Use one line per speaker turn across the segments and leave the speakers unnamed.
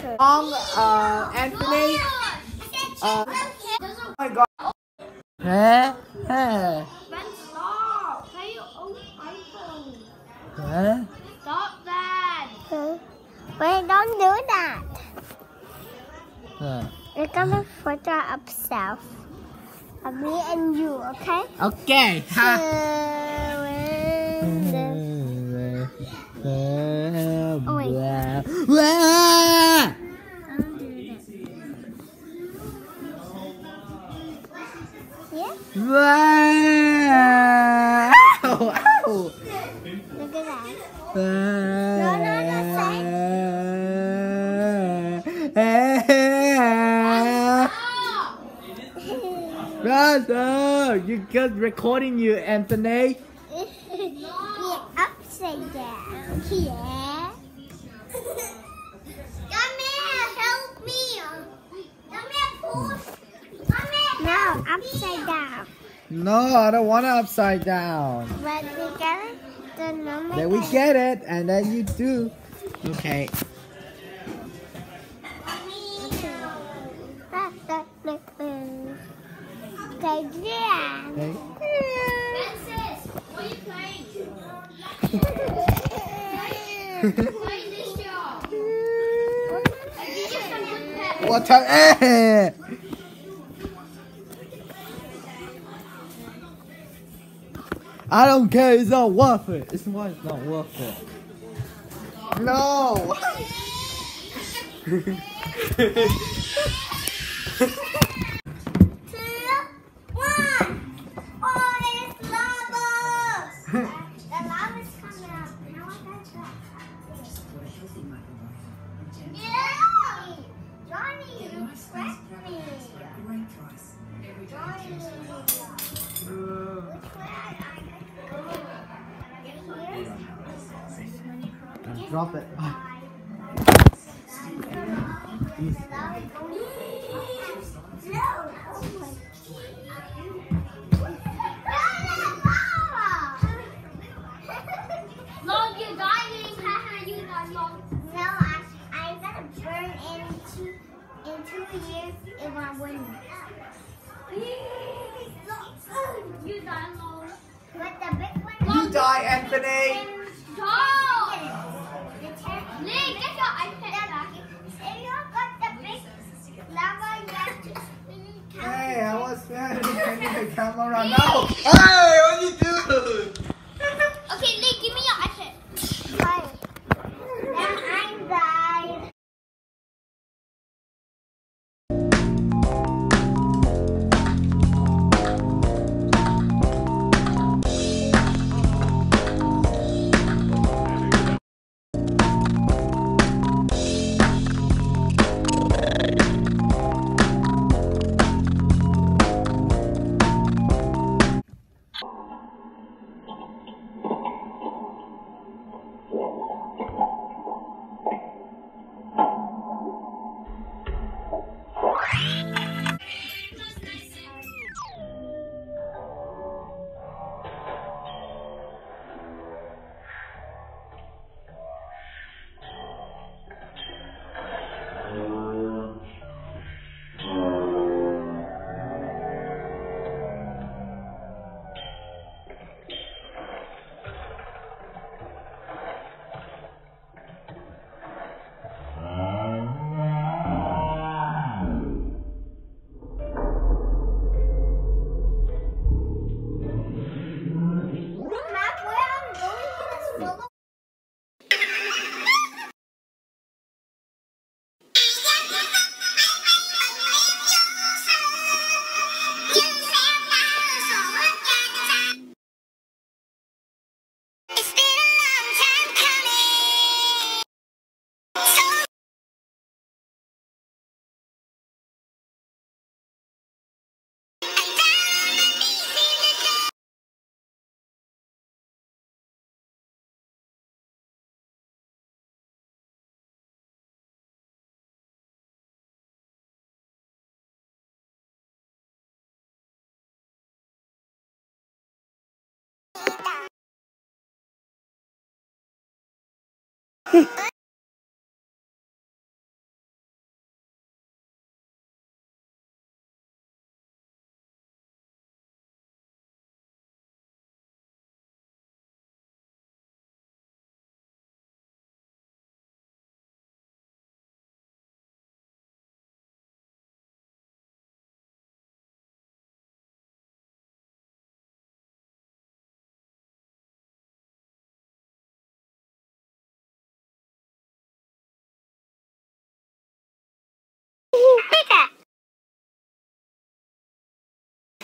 sure.
Um, uh, Anthony. Uh, oh my God. Huh? Huh?
Ben, stop. Play your own iPhone.
Huh?
Stop that.
Huh? Wait, don't do that.
Huh.
We're gonna photo up self. Of me and you, okay?
Okay. Ha.
Don't. Yeah?
Wow. Ow, Brother, you got recording you, Anthony.
yeah, upside down. Yeah. Upside down.
No, I don't want it upside down.
But we get it. The number.
Then we get it, and then you do. Okay.
Okay, yeah.
okay.
Francis, what are you playing? Play this job. Have you just done good pet?
What time? Eh. I don't care. It's not worth it. It's why it's not worth it. No.
Two, one. Oh, it's lava. the lava's coming out. Now I got that. Yeah. Johnny, you cracked me. Johnny. Which way I win.
You die, Log.
But the big one.
You die, Anthony.
Stop.
The ten-
Lee, get your iPad back.
If you got the big lava, you have to spin
Hey, I was standing the camera. No. Hey,
Hmm.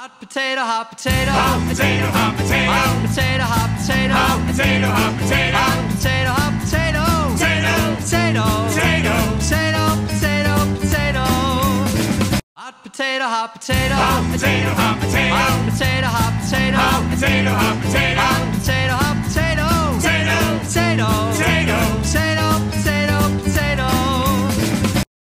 Hot potato, hot potato,
Hot potato, hot potato.
hot potato, hot potato,
Hot potato, hot potato.
hot potato, hot potato,
Potato.
potato,
Potato.
potato, potato, potato. Hot potato, hot potato,
Hot potato, hot potato.
hot potato, hot potato,
Hot potato, hot potato.
hot potato, hot potato,
Potato.
potato,
Potato.